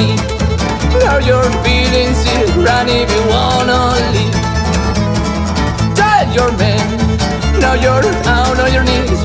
me. Now you're feeling sick, run if you wanna leave. Tell your man, now you're out on your knees,